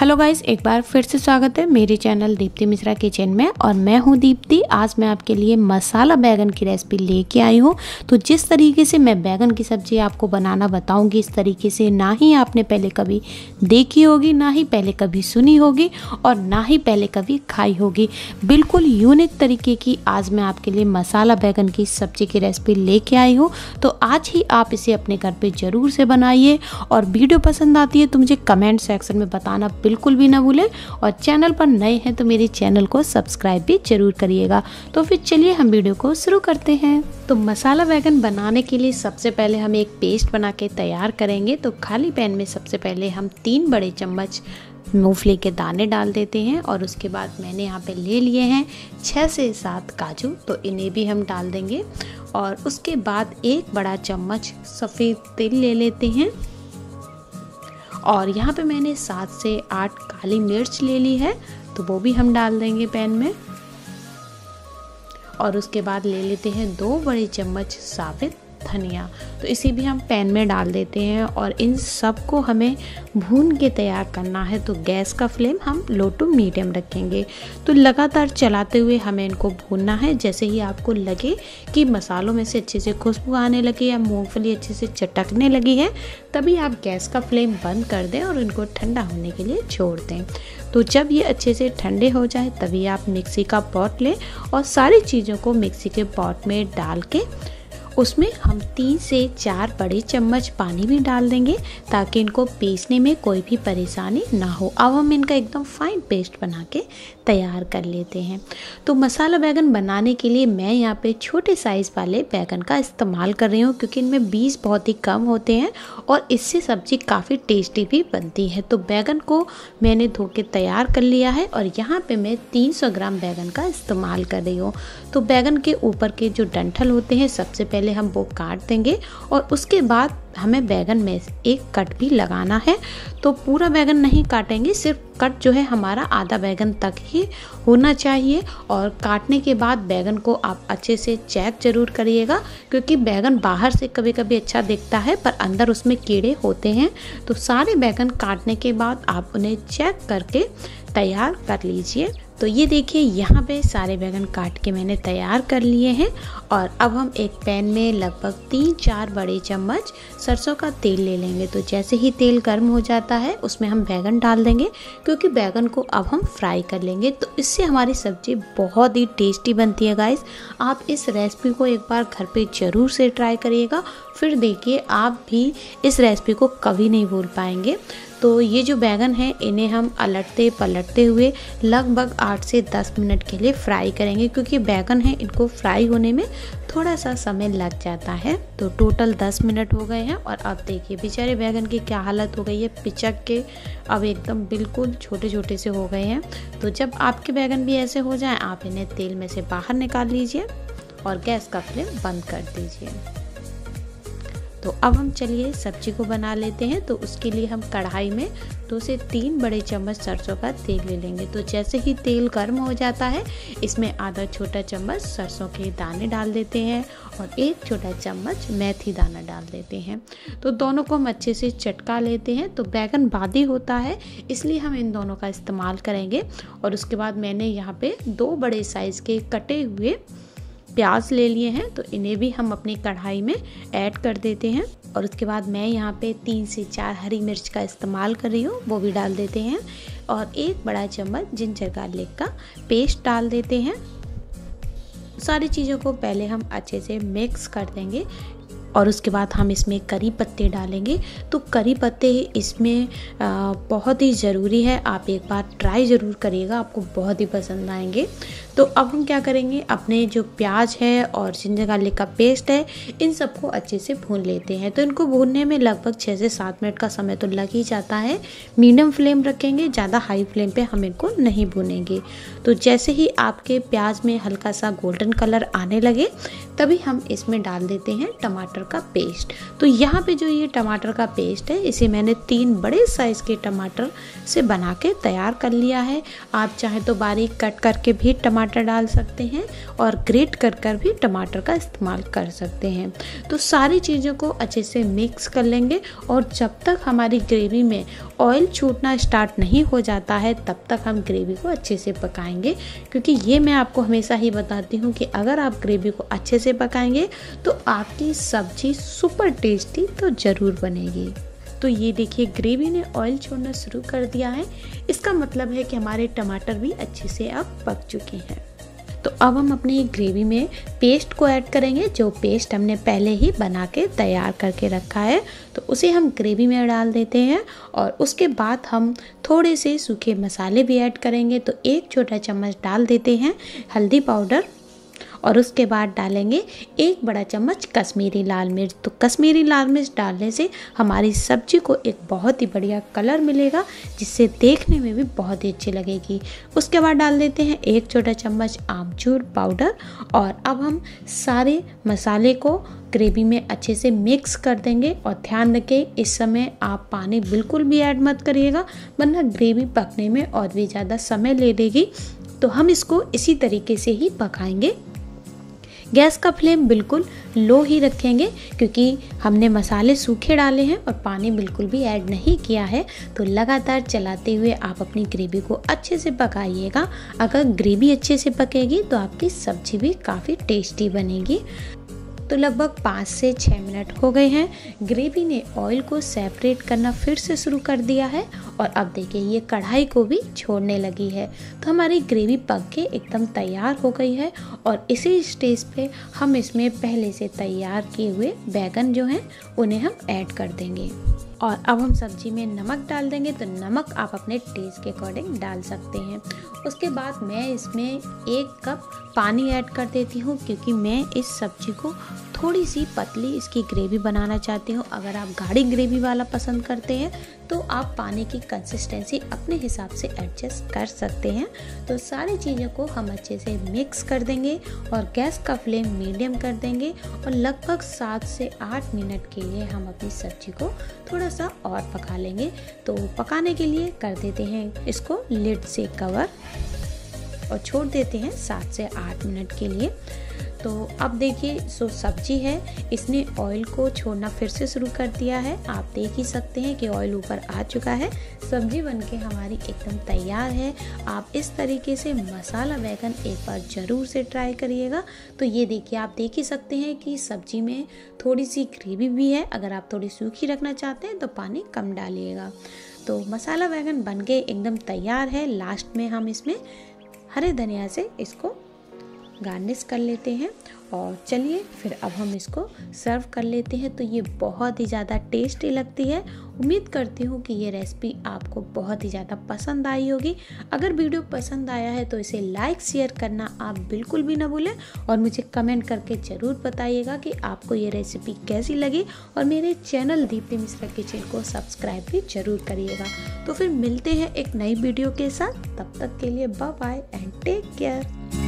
Hello guys एक बार फिर से स्वागत है मेरे चैनल दीप्ति मिश्रा किचन में और मैं हूँ दीप्ति आज मैं आपके लिए मसाला बैगन की रेसिपी लेके आई हूँ। तो जिस तरीके से मैं बैगन की सब्ज़ी आपको बनाना बताऊँगी, इस तरीके से ना ही आपने पहले कभी देखी होगी, ना ही पहले कभी सुनी होगी और ना ही पहले कभी खाई होगी। बिल्कुल यूनिक तरीके की आज मैं आपके लिए मसाला बैगन की सब्ज़ी की रेसिपी लेके आई हूँ। तो आज ही आप इसे अपने घर पर ज़रूर से बनाइए और वीडियो पसंद आती है तो मुझे कमेंट सेक्शन में बताना बिल्कुल भी ना भूलें। और चैनल पर नए हैं तो मेरे चैनल को सब्सक्राइब भी ज़रूर करिएगा। तो फिर चलिए हम वीडियो को शुरू करते हैं। तो मसाला बैगन बनाने के लिए सबसे पहले हम एक पेस्ट बना के तैयार करेंगे। तो खाली पैन में सबसे पहले हम तीन बड़े चम्मच मूंगफली के दाने डाल देते हैं और उसके बाद मैंने यहाँ पे ले लिए हैं छः से सात काजू। तो इन्हें भी हम डाल देंगे। और उसके बाद एक बड़ा चम्मच सफ़ेद तिल ले लेते हैं। और यहाँ पे मैंने सात से आठ काली मिर्च ले ली है तो वो भी हम डाल देंगे पैन में। और उसके बाद ले लेते हैं दो बड़े चम्मच साबित। धनिया। तो इसे भी हम पैन में डाल देते हैं और इन सबको हमें भून के तैयार करना है। तो गैस का फ्लेम हम लो टू मीडियम रखेंगे। तो लगातार चलाते हुए हमें इनको भूनना है। जैसे ही आपको लगे कि मसालों में से अच्छे से खुशबू आने लगी या मूँगफली अच्छे से चटकने लगी है, तभी आप गैस का फ्लेम बंद कर दें और इनको ठंडा होने के लिए छोड़ दें। तो जब ये अच्छे से ठंडे हो जाए, तभी आप मिक्सी का पॉट लें और सारी चीज़ों को मिक्सी के पॉट में डाल के उसमें हम तीन से चार बड़े चम्मच पानी भी डाल देंगे ताकि इनको पीसने में कोई भी परेशानी ना हो। अब हम इनका एकदम फाइन पेस्ट बना के तैयार कर लेते हैं। तो मसाला बैगन बनाने के लिए मैं यहाँ पे छोटे साइज़ वाले बैगन का इस्तेमाल कर रही हूँ, क्योंकि इनमें बीज बहुत ही कम होते हैं और इससे सब्ज़ी काफ़ी टेस्टी भी बनती है। तो बैगन को मैंने धो के तैयार कर लिया है और यहाँ पे मैं 300 ग्राम बैगन का इस्तेमाल कर रही हूँ। तो बैगन के ऊपर के जो डंठल होते हैं, सबसे पहले हम वो काट देंगे और उसके बाद हमें बैगन में एक कट भी लगाना है तो पूरा बैगन नहीं काटेंगे, सिर्फ़ कट जो है हमारा आधा बैगन तक ही होना चाहिए। और काटने के बाद बैगन को आप अच्छे से चेक ज़रूर करिएगा, क्योंकि बैगन बाहर से कभी कभी अच्छा दिखता है, पर अंदर उसमें कीड़े होते हैं। तो सारे बैगन काटने के बाद आप उन्हें चेक करके तैयार कर लीजिए। तो ये देखिए, यहाँ पे सारे बैगन काट के मैंने तैयार कर लिए हैं और अब हम एक पैन में लगभग तीन चार बड़े चम्मच सरसों का तेल ले लेंगे। तो जैसे ही तेल गर्म हो जाता है, उसमें हम बैगन डाल देंगे, क्योंकि बैगन को अब हम फ्राई कर लेंगे। तो इससे हमारी सब्ज़ी बहुत ही टेस्टी बनती है, गाइस। आप इस रेसिपी को एक बार घर पे ज़रूर से ट्राई करिएगा। फिर देखिए, आप भी इस रेसिपी को कभी नहीं भूल पाएँगे। तो ये जो बैगन है, इन्हें हम अलटते पलटते हुए लगभग आठ से दस मिनट के लिए फ्राई करेंगे, क्योंकि बैगन है, इनको फ्राई होने में थोड़ा सा समय लग जाता है। तो टोटल दस मिनट हो गए हैं, और अब देखिए बेचारे बैगन की क्या हालत हो गई है। पिचक के अब एकदम बिल्कुल छोटे छोटे से हो गए हैं। तो जब आपके बैगन भी ऐसे हो जाए, आप इन्हें तेल में से बाहर निकाल लीजिए और गैस का फ्लेम बंद कर दीजिए। तो अब हम चलिए सब्ज़ी को बना लेते हैं। तो उसके लिए हम कढ़ाई में दो से तीन बड़े चम्मच सरसों का तेल ले लेंगे। तो जैसे ही तेल गर्म हो जाता है, इसमें आधा छोटा चम्मच सरसों के दाने डाल देते हैं और एक छोटा चम्मच मेथी दाना डाल देते हैं। तो दोनों को हम अच्छे से चटका लेते हैं। तो बैगन बादी होता है, इसलिए हम इन दोनों का इस्तेमाल करेंगे। और उसके बाद मैंने यहाँ पे दो बड़े साइज़ के कटे हुए प्याज ले लिए हैं तो इन्हें भी हम अपनी कढ़ाई में ऐड कर देते हैं। और उसके बाद मैं यहाँ पे तीन से चार हरी मिर्च का इस्तेमाल कर रही हूँ, वो भी डाल देते हैं। और एक बड़ा चम्मच जिंजर गार्लिक का पेस्ट डाल देते हैं। सारी चीज़ों को पहले हम अच्छे से मिक्स कर देंगे। और उसके बाद हम इसमें करी पत्ते डालेंगे। तो करी पत्ते इसमें बहुत ही ज़रूरी है। आप एक बार ट्राई ज़रूर करिएगा, आपको बहुत ही पसंद आएँगे। तो अब हम क्या करेंगे? अपने जो प्याज है और जिंजर गार्लिक का पेस्ट है, इन सबको अच्छे से भून लेते हैं। तो इनको भूनने में लगभग छः से सात मिनट का समय तो लग ही जाता है। मीडियम फ्लेम रखेंगे, ज़्यादा हाई फ्लेम पे हम इनको नहीं भूनेंगे। तो जैसे ही आपके प्याज में हल्का सा गोल्डन कलर आने लगे, तभी हम इसमें डाल देते हैं टमाटर टमाटर का पेस्ट। तो यहाँ पे जो ये टमाटर का पेस्ट है, इसे मैंने तीन बड़े साइज़ के टमाटर से बना के तैयार कर लिया है। आप चाहे तो बारीक कट करके भी टमाटर डाल सकते हैं और ग्रेट कर कर भी टमाटर का इस्तेमाल कर सकते हैं। तो सारी चीज़ों को अच्छे से मिक्स कर लेंगे और जब तक हमारी ग्रेवी में ऑयल छूटना स्टार्ट नहीं हो जाता है, तब तक हम ग्रेवी को अच्छे से पकाएँगे। क्योंकि ये मैं आपको हमेशा ही बताती हूँ कि अगर आप ग्रेवी को अच्छे से पकाएँगे तो आपकी सब्ज़ी सुपर टेस्टी तो ज़रूर बनेगी। तो ये देखिए ग्रेवी ने ऑयल छोड़ना शुरू कर दिया है। इसका मतलब है कि हमारे टमाटर भी अच्छे से अब पक चुके हैं। तो अब हम अपनी ग्रेवी में पेस्ट को ऐड करेंगे, जो पेस्ट हमने पहले ही बना के तैयार करके रखा है। तो उसे हम ग्रेवी में डाल देते हैं और उसके बाद हम थोड़े से सूखे मसाले भी ऐड करेंगे। तो एक छोटा चम्मच डाल देते हैं, हल्दी पाउडर और उसके बाद डालेंगे एक बड़ा चम्मच कश्मीरी लाल मिर्च। तो कश्मीरी लाल मिर्च डालने से हमारी सब्ज़ी को एक बहुत ही बढ़िया कलर मिलेगा, जिससे देखने में भी बहुत ही अच्छी लगेगी। उसके बाद डाल देते हैं एक छोटा चम्मच आमचूर पाउडर और अब हम सारे मसाले को ग्रेवी में अच्छे से मिक्स कर देंगे और ध्यान रखें, इस समय आप पानी बिल्कुल भी ऐड मत करिएगा, वरना ग्रेवी पकने में और भी ज़्यादा समय ले लेगी। तो हम इसको इसी तरीके से ही पकाएँगे। गैस का फ्लेम बिल्कुल लो ही रखेंगे, क्योंकि हमने मसाले सूखे डाले हैं और पानी बिल्कुल भी ऐड नहीं किया है। तो लगातार चलाते हुए आप अपनी ग्रेवी को अच्छे से पकाइएगा। अगर ग्रेवी अच्छे से पकेगी तो आपकी सब्ज़ी भी काफ़ी टेस्टी बनेगी। तो लगभग पाँच से छः मिनट हो गए हैं। ग्रेवी ने ऑयल को सेपरेट करना फिर से शुरू कर दिया है और अब देखिए ये कढ़ाई को भी छोड़ने लगी है। तो हमारी ग्रेवी पक के एकदम तैयार हो गई है और इसी स्टेज पे हम इसमें पहले से तैयार किए हुए बैगन जो हैं, उन्हें हम ऐड कर देंगे। और अब हम सब्ज़ी में नमक डाल देंगे। तो नमक आप अपने टेस्ट के अकॉर्डिंग डाल सकते हैं। उसके बाद मैं इसमें एक कप पानी ऐड कर देती हूँ, क्योंकि मैं इस सब्ज़ी को थोड़ी सी पतली इसकी ग्रेवी बनाना चाहती हूँ। अगर आप गाढ़ी ग्रेवी वाला पसंद करते हैं तो आप पानी की कंसिस्टेंसी अपने हिसाब से एडजस्ट कर सकते हैं। तो सारी चीज़ों को हम अच्छे से मिक्स कर देंगे और गैस का फ्लेम मीडियम कर देंगे और लगभग सात से आठ मिनट के लिए हम अपनी सब्ज़ी को थोड़ा सा और पका लेंगे। तो पकाने के लिए कर देते हैं इसको लिड से कवर और छोड़ देते हैं सात से आठ मिनट के लिए। तो अब देखिए जो सब्ज़ी है, इसने ऑयल को छोड़ना फिर से शुरू कर दिया है। आप देख ही सकते हैं कि ऑयल ऊपर आ चुका है। सब्ज़ी बनके हमारी एकदम तैयार है। आप इस तरीके से मसाला बैगन एक बार ज़रूर से ट्राई करिएगा। तो ये देखिए, आप देख ही सकते हैं कि सब्ज़ी में थोड़ी सी ग्रेवी भी है। अगर आप थोड़ी सूखी रखना चाहते हैं तो पानी कम डालिएगा। तो मसाला बैगन बन के एकदम तैयार है। लास्ट में हम इसमें हरे धनिया से इसको गार्निश कर लेते हैं और चलिए फिर अब हम इसको सर्व कर लेते हैं। तो ये बहुत ही ज़्यादा टेस्टी लगती है। उम्मीद करती हूँ कि ये रेसिपी आपको बहुत ही ज़्यादा पसंद आई होगी। अगर वीडियो पसंद आया है तो इसे लाइक शेयर करना आप बिल्कुल भी ना भूलें और मुझे कमेंट करके ज़रूर बताइएगा कि आपको ये रेसिपी कैसी लगी और मेरे चैनल दीप्ति मिश्रा किचन को सब्सक्राइब भी ज़रूर करिएगा। तो फिर मिलते हैं एक नई वीडियो के साथ। तब तक के लिए bye bye and take care